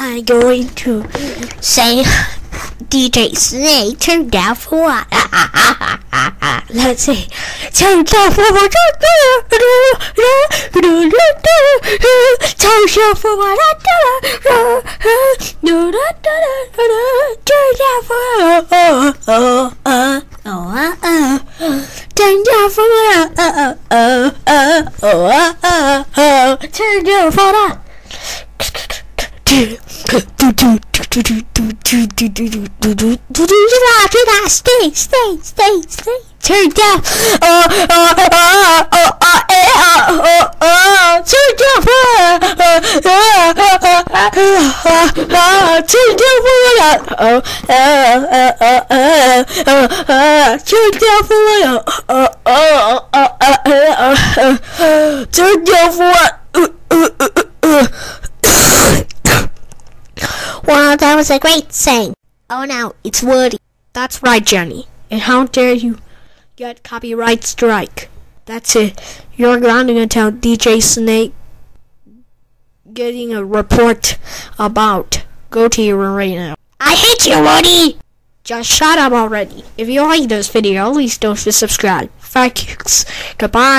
I'm going to say DJ Snake turn down for what? Let's see. Turn down for what? Turn down for what? Turn down for oh Turn down for what? Turn down for that. Stay, stay, stay, stay. Turn down. Oh, oh, oh, oh, oh, oh, oh, oh, turn down. Oh, oh, oh, oh, turn down for what? Oh, oh, oh, oh, oh, oh, turn down for what? Oh, oh, oh, oh, oh, turn down for what? Wow, that was a great saying. Oh no, it's Woody. That's right, Jenny. And how dare you get copyright strike? That's it. You're grounded until DJ Snake getting a report about. Go to your right now. I hate you, Woody! Just shut up already. If you like this video, please don't forget subscribe. Thank you. Goodbye.